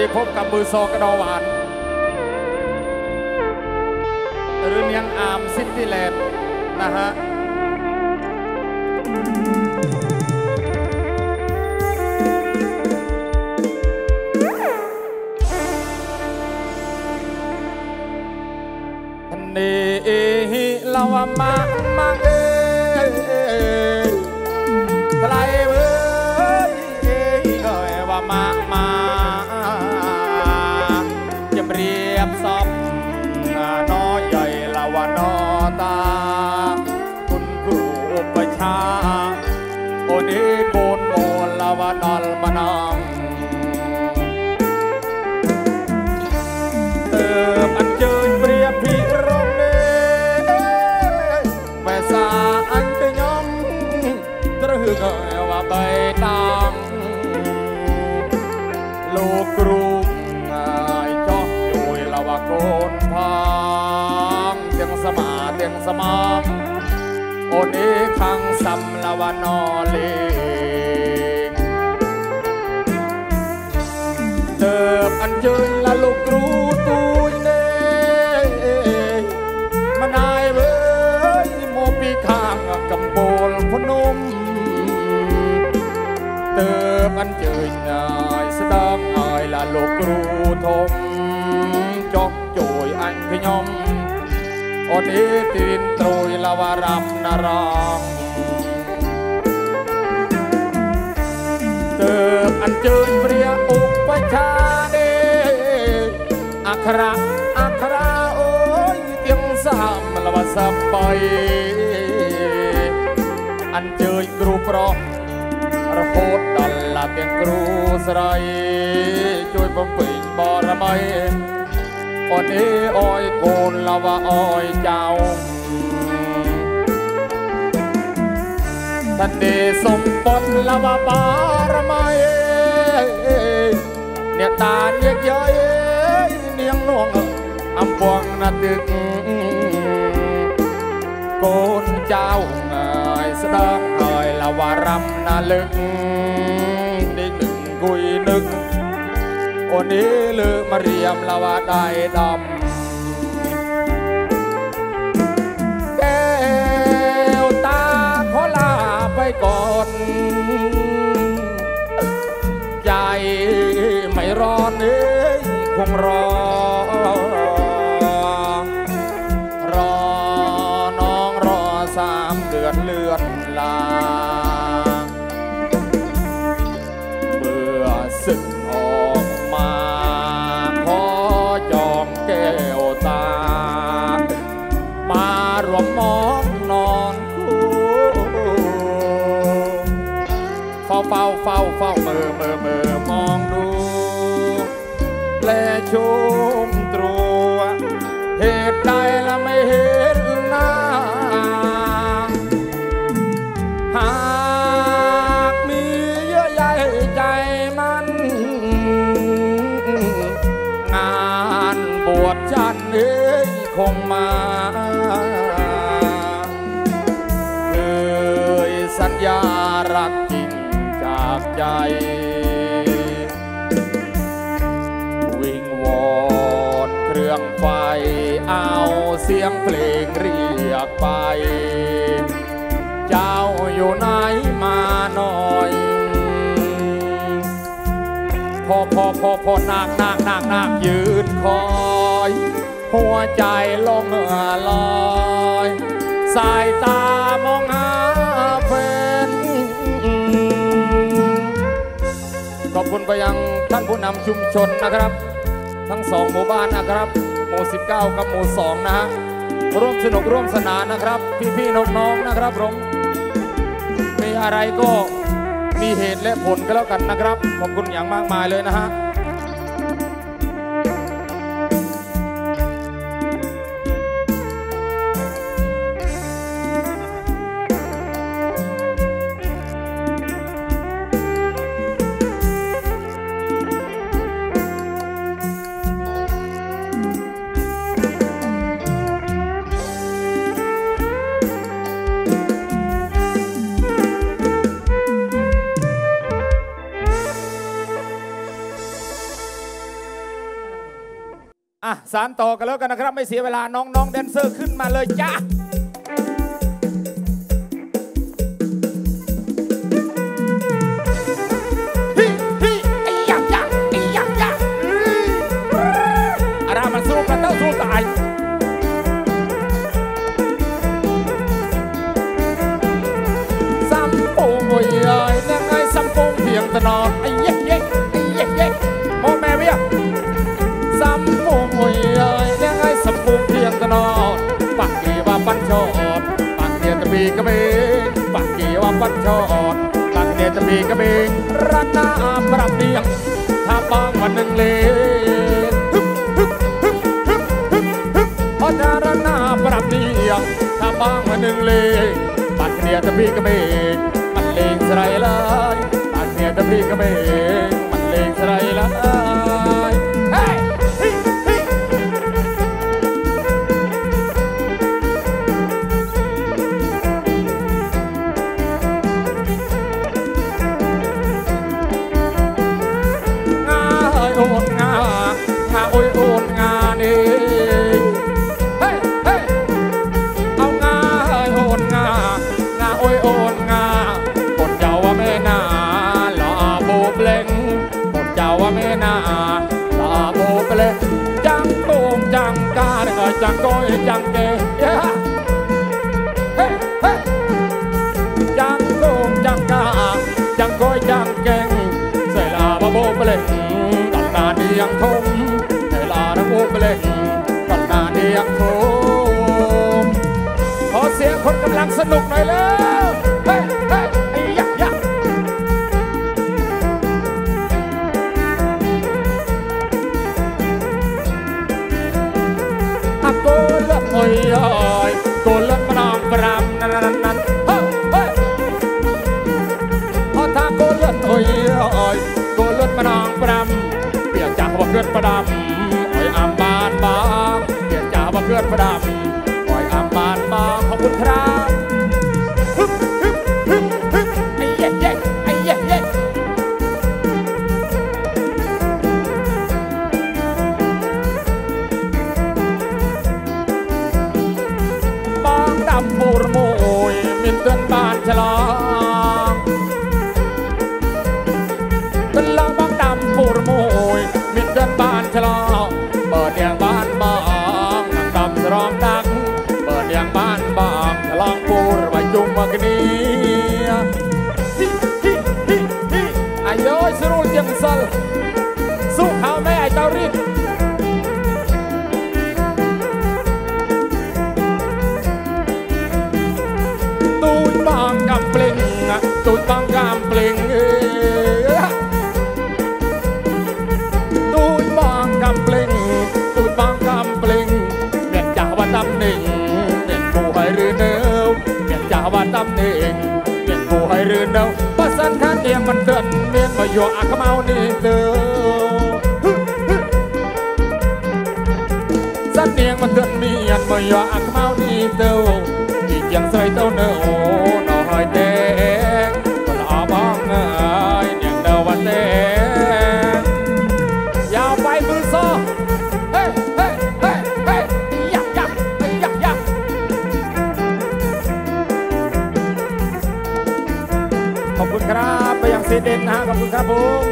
นี้พบกับมือโซกระดอหวาน หรือเนียงอาร์มซิตี้แลนด์นะฮะนี่เราว่ามามาเอ เปรียบสับน้อยใหญ่ละว่านอตา คุณครูอุปชาโอนี้โกนโมละว่านอ โอนี้ขังสำละว่านอเล ទេទីនត្រួយលវរំណរងទើបអញ្ជើញព្រះឧបច្ឆាទេអក្សរអក្សរអូយទាំងសាមលវសបៃអញ្ជើញគ្រូប្រុសរហូតដល់ឡាទាំងគ្រូស្រី ជួយបំពេញបរមី អត់អីអើយកូនលវអើយចៅតាទេសំពត់លវបារមីអ្នកតាអ្នកយាយនាងនងអំពងណាទឹកកូនចៅអើយស្ដងអើយលវរំណាលឹកដេកនឹងគួយនឹក โกนเจ้าเงยสะดองเอยละวารำนาลึกได้หนึ่งกุยนึกโอนี้ลือมาเรียมละว่าได้ดำแก้วตาขอลาไปก่อนใจไม่ร้อนเอ้ยคงรอ รอน้องรอสามเดือนเลือนลา ชมตรัวเหตุใดละไม่เห็นหน้า หากมีเยื่อใยใจมัน งานบวชฉันเอ้ยคงมาเคยสัญญารักจริงจากใจ ไฟ เอาเสียงเพลงเรียกไป เจ้าอยู่ไหนมาหน่อยพอพอพอพอนางนางนางนางยืนคอย หัวใจลงเหือลอย สายตามองหาแฟนขอบคุณไปยังท่านผู้นำชุมชนนะครับ ทั้งสองหมู่บ้านนะครับ โม 19 กับโม 2 นะฮะ ร่วมสนุกร่วมสนานนะครับ พี่ๆน้องๆนะครับผมมีอะไรก็มีเหตุและผลก็แล้วกันนะครับ ขอบคุณอย่างมากมายเลยนะฮะ สารต่อกันแล้วกันนะครับ ไม่เสียเวลาน้องๆแดนเซอร์ขึ้นมาเลยจ้า លេអត់ដារណាប្រាប់នាងថាបងនឹងលេបាត់គ្នាទៅពីក្មេងអត់លេងស្រីឡើយបាត់គ្នាទៅពីក្មេង ยังทมแต่ลาน้ำอุ้มเล็กปัญหาเดียงทมขอเสียงคนกำลังสนุกหน่อยเลย យកអាខ្មៅនេះទៅសត្វនាងមិនទាន់មានមកយកអាខ្មៅនេះទៅទីយ៉ាងស្រីទៅនៅអូនអស់ហើយទេะขอบคุณครับผม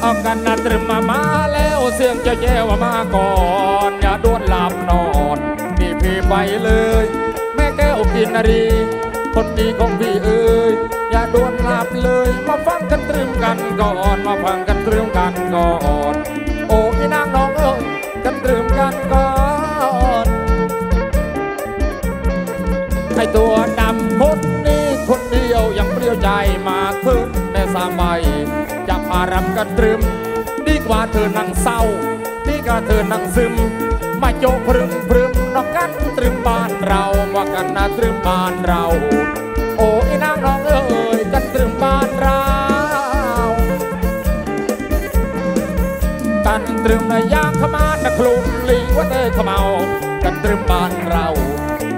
เอากันนะตรึมมามาแล้วเสียงเจ้าแย่ว่ามาก่อน ไปเลย แม่แก้วกินนารี คนดีของพี่เอ้ยอย่าดวนหลับเลย มาฟังกันตรึมกันก่อนมาฟังกันตรึมกันก่อนโอ้ยนางน้องเอ้ยกันตรึมกันก่อนไอตัวดำคนนี้คนเดียวยังเปรี้ยวใจมาขึ้นแม่สามใบจะพารำกันตรึม ดีกว่าเธอนั่งเศร้า ดีกว่าเธอนั่งซึม มาโยพรึมพรึมน้องกันตรึมบ้านเราว่ากันนะตรึมบ้านเรา โอ้ไอ้นางน้องเอ๋ยกันตรึมบ้านเราตันตรึมในยางขมานะคลุมลิงว่าเธอขมเมากันตรึมบ้านเรา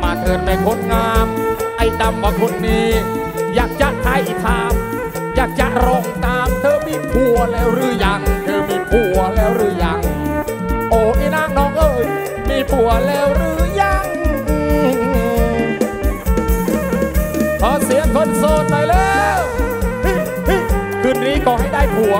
มาเถิดแม่คนงาม ไอ้ดำว่าคนนี้ อยากจะไถ่ถามอยากจะร้องตาม เธอมีผัวแล้วหรือยัง เธอมีผัวแล้วหรือ ผัวแล้วหรือยัง ขอเสียงคนโสดหน่อยแล้ว คืนนี้ขอให้ได้ผัว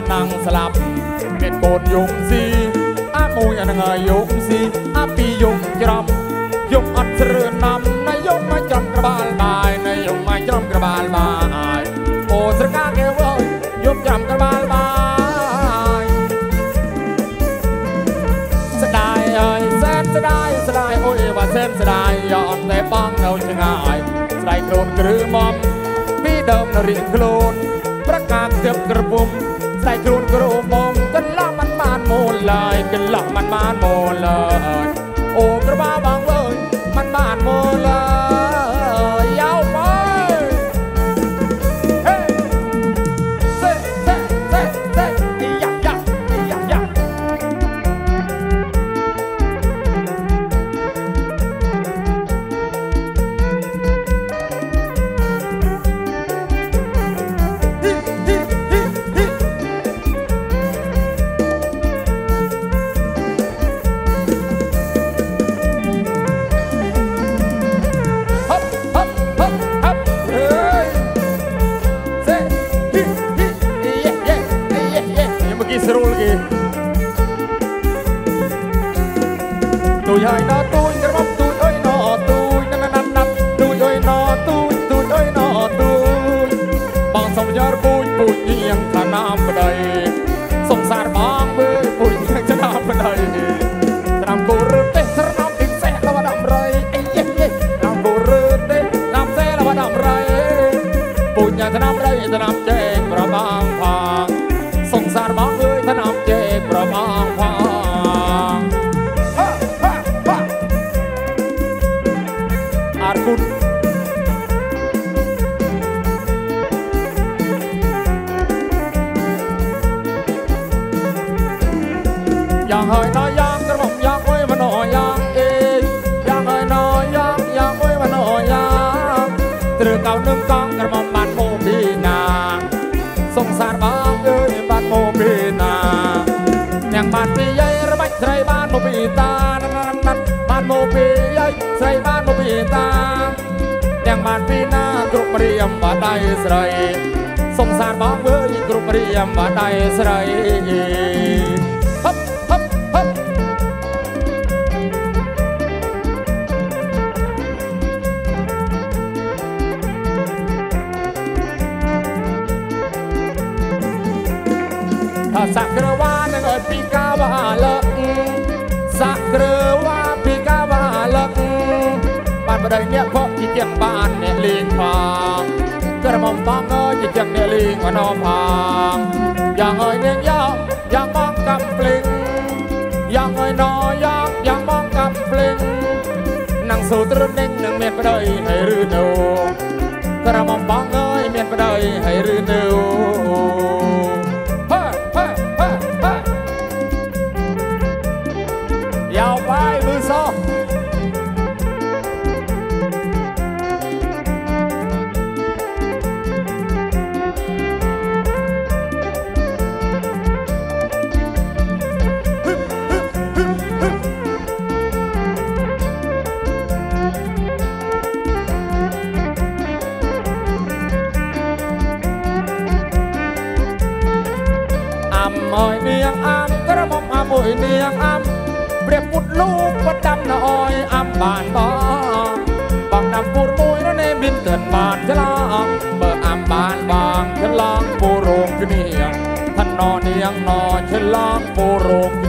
ខ្លួនបបាណាំងស្លាប់មានកូនយំស៊ីអាមួយអានឹងឲ្យយំស៊ីអាពីរយំច្រំយំអត់ស្រឿណាំណាយំមកចំក្បាលបាយណាយំមកចំក្បាលបាយអូស្រកាគេវើយយំចំក្បាលបាយស្ដាយអើយសែនស្ដាយស្ដាយអូយว่าសែនស្ដាយយកអត់តែបងនៅឆ្ងាយស្ដាយខ្លួនគ្រឺមុំពីដើមនៅរៀងខ្លួនប្រកាសទៀបក្រពុំ ស្ដាយគ្រូនគ្រូមកកន្លងមិនបានមូលឡើយកន្លងមិនបានមូលឡើយអូក្របាបងអើយមិនបានមូលឡើយ 早いなと យ៉ាងហើយណយ៉ាងក្រមុំយ៉ាងអុយមណយ៉ាងអេយ៉ាងហើយណយ៉ាងយ៉ាងអុយមណយ៉ាងត្រូវកៅនឹងកងក្រមុំបានមកពីណាសង្សារបងអើយបានមកពីណាទាំងបានពីយាយរបាច់ស្រីបានមកពីតាណាត់ណាត់បានមកពីយាយស្រីបានមកពីតាទាំងបានពីណាគ្រប់រៀមបាដៃស្រីសង្សារបងអើយគ្រប់រៀមបាដៃស្រី ថាសក្រវានឹងឲ្យពីកាវ៉ាលឹកសក្រវាពីកាវ៉ាលឹកបានបដិញាក់ផកជាជាងបានអ្នកលេងផងក្រមុំបងអើយជាជាងអ្នកលេងអណោផងយ៉ាងអើយនាងយកយ៉ាងបងកំភ្លេងយ៉ាងអើយណយ៉ាងយ៉ាងបងកំភ្លេងនឹងសូត្រនឹងនឹងមានបដិហើយឬនៅក្រមុំបងអើយមានបដិហើយឬនៅ một lúc bất đâm là ôi âm bàn bó bằng nằm phút mùi nó nên biến cần bàn thế lo bờ âm bàn bằng thế lo phù ruộng cái niệm thân nò niêng nò thế lo phù ruộng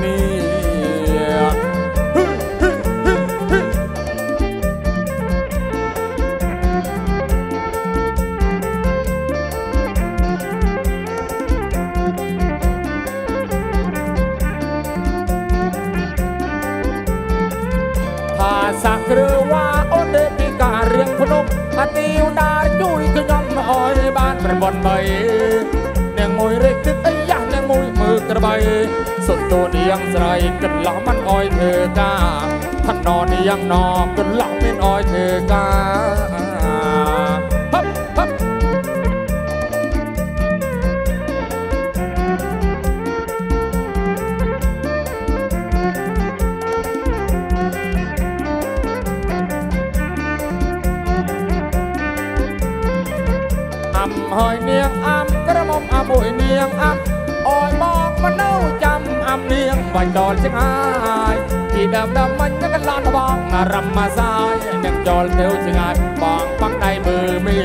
នបងឆ្លងពូរោងគ្នាឋានននាងណឆ្លងពូរោងគ្នាភាសាគ្រឿវាអូនទេពីការរៀងភ្នំអទីវដាជួយខ្ញុំអើយបានប្រពន្ធបីនាងមួយរេកទឹកអីយ៉ាស់នាងមួយមើលក្របីសុទ្ធតួនាងស្រីកន្លោះមិនអើយធ្វើការថណនាងណកន្លោះមានអើយធ្វើការ ហើយនាងអាំក្រមុំអាមួយនាងអាំអយមកមកនៅចាំអាំនាងបាញ់ដល់ចង្អាយពីដើមដើមមិញនឹងកន្លន់បងរំមាសាយនឹងចូលទៅចង្អាយបងបងដៃមើលមី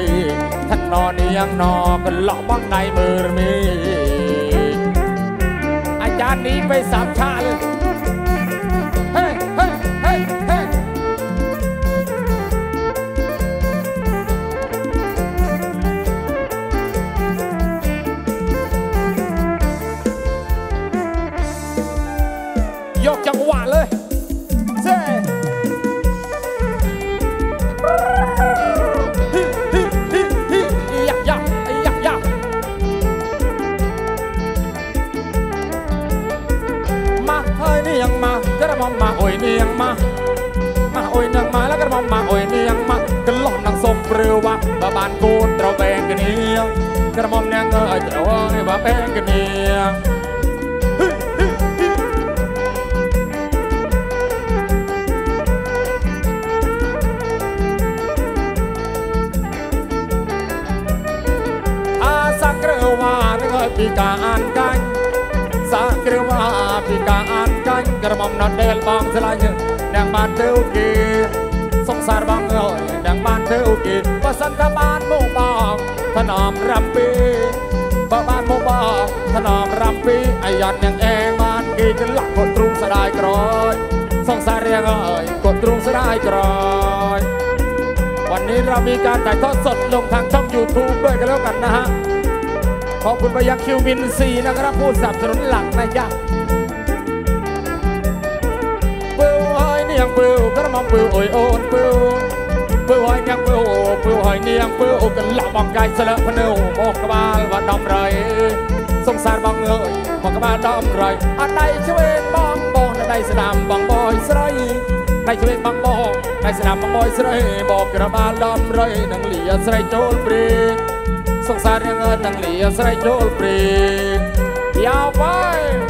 ថាត់ណនាងណកន្លោះបងដៃមើលមីអាចារ្យនេះไปសាប់ឆាល ព្រឿវ៉ាបើបានកូនត្រូវបែងគ្នាក្រមុំនាងអើយត្រូវឲ្យបើបែងគ្នាអាសាក្រឺវ៉ានឹងឲ្យពីការអានកាញ់សាក្រឺវ៉ាពីការអានកាញ់ក្រមុំណត់ដែលបងស្លាញ់នឹងបានទៅគេសង្សារបងអើយ บ้านเทวกีประสันทบาลมุ่งบองถนอมรำปีบ้าบานมุ่งบองถนอมรำปีไอหยันยังเองบ้านกีกันหลักกดตรุงสลายกรอยสงสารเรียงเอ่ยกดตรุงสลายกรอยวันนี้เรามีการถ่ายทอดสดลงทางช่องยูทูบด้วยกันแล้วกันนะฮะขอบคุณไปยังคิวมินซีนะครับผู้สนับสนุนหลักนะจ๊เปื้วเฮ้ยเนี่ยยังปื้วกระมังปื้วโอยโอนปื้ว ពើហើយញាំពើអូពើហើយនាងពើអូកន្លះបងកាយស្លឹកភ្នៅមកក្បាលវដំរៃសង្សារបងអើយមកក្បាលដំរៃអត់ដៃជួយបងបងនៅដៃស្ដាំបងបយស្រីដៃជួយបងបងដៃស្ដាំបងបយស្រីបបក្បាលដំរៃនឹងលាស្រីចូលព្រីសង្សាររឿងនឹងលាស្រីចូលព្រីយ៉ាវ៉ៃ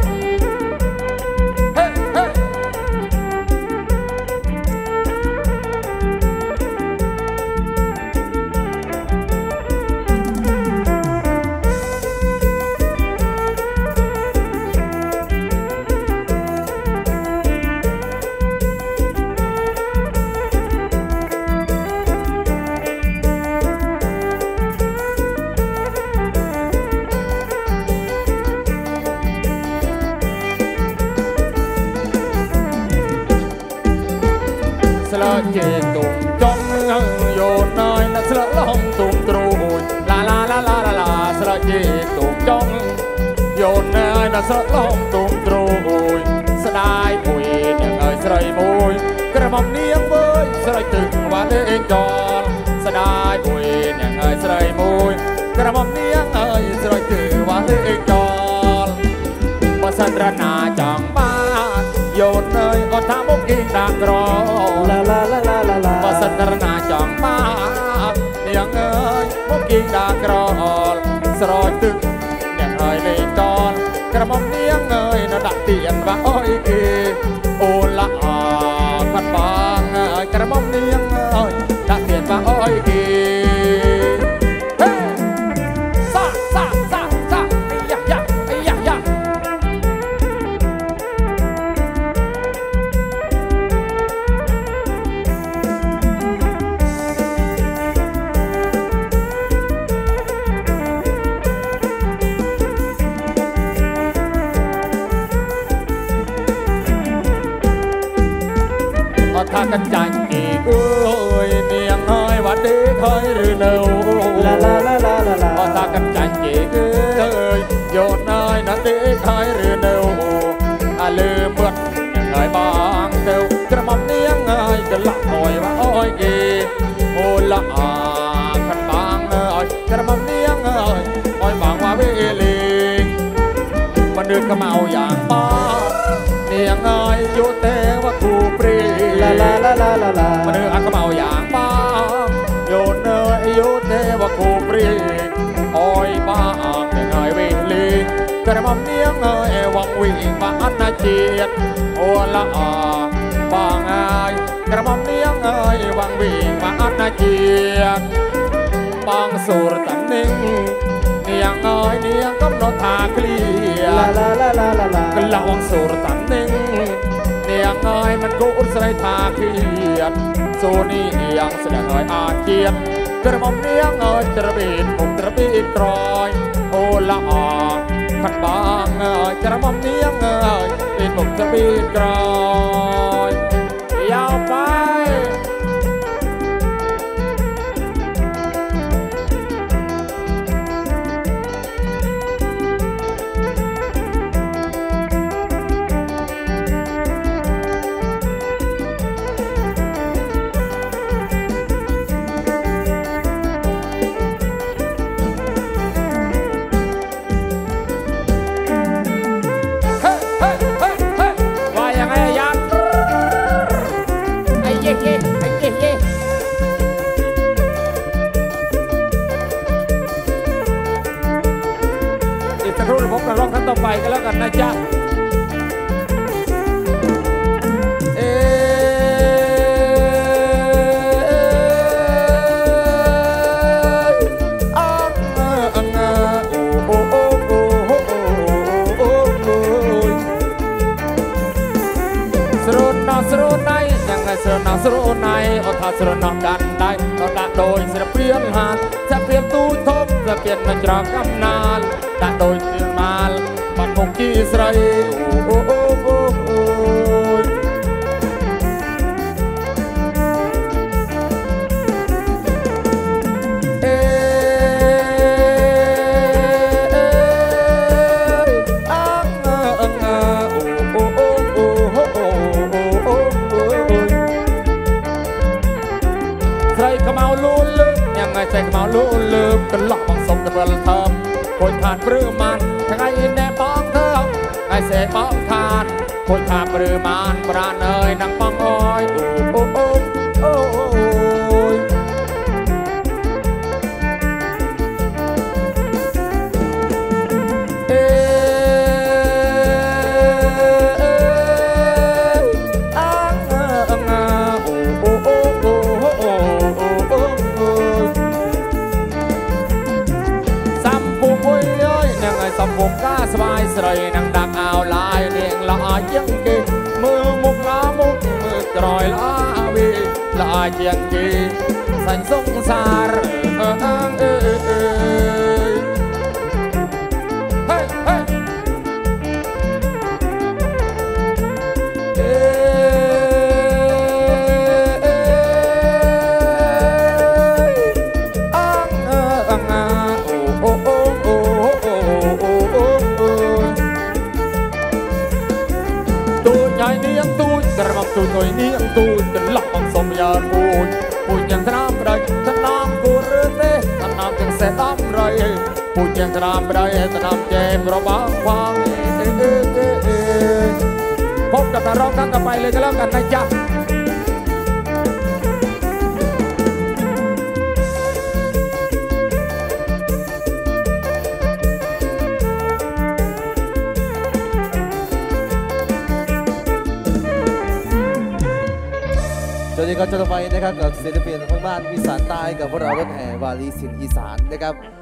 រណាចង់បានយោនអើយអត់ថាមកគីដាក់ក្រ La la la la la la បើសិនរណាចង់បាននាងអើយមកគីដាក់ក្រស្រោចទឹកអ្នកអើយលេងតនក្រមុំនាងអើយនៅដាក់ទៀនបាអើយគេ ថាកញ្ចាញ់អីអើយនាងហើយវត្តទេខើយឬនៅ La la la la la អត់ថា la កញ្ចាញ់អីអើយយោនហើយណាទេខើយឬនៅអាលើមឹកនាងហើយបងទៅក្រមុំនាងអើយកលាក់អើយមកអើយគេអូលាក់អាខាត់បងអើយក្រមុំនាងអើយអើយបងមកវាលេងមនុស្សក៏មកយ៉ាងបងនាងអើយយោទេវ គូព្រី La la la la la la. មនុស្សអាក៏មកយ៉ាងបងយោនើយោទេវគូព្រីអើយបងនាងអើយវាលេងក្រមុំនាងអើយវងវិញមកអត់ណាជាតិអូលាក់អាបងអើយក្រមុំនាងអើយវងវិញមកអត់ណាជាតិបងសូរតានិងនាងអើយនាងកំណត់ថាគ្លៀ La la la la la la. កលងសូរតានិងនាង អើយមិនគូអ៊ុតស្រីថាឃ្លៀតសូនេះយ៉ាងស្ដាងអើយអាជាតិក្រមុំនាងអើយត្របៀតមុខត្របៀតក្រោយអូឡាអខាត់បងអើយក្រមុំនាងអើយពីមុខត្របៀតក្រោយយ៉ាវបា អត់ថាស្រណោះដានដៃក៏ដាក់ដោយស្រព្រៀមហានស្រព្រៀមទូលធំស្រព្រៀមនឹងច្រកកំណាលដាក់ដោយស្មាលបាត់មុខជាស្រីអូ ព្រឺម៉ានថ្ងៃណែបងធ្វើថ្ងៃសេបងខានគួយខានព្រឺម៉ានប្រានអើយនឹងបងអើយអូអូអូ ามไรทนามกูเรือเต้ทนามยังเสตามไรปูนยังทนามไรทนามเจมระบางควางเอ้ยเอ้ยเอ้ยเอ้ยพบกับนักร้องครั้งต่อไปเลยก็แล้วกันนะจ๊ะ สวัสดีครับจะไปนะครับกับศิลปินทางบ้านอีสานใต้กับพวกเรารถแห่วาลีสินอีสานนะครับ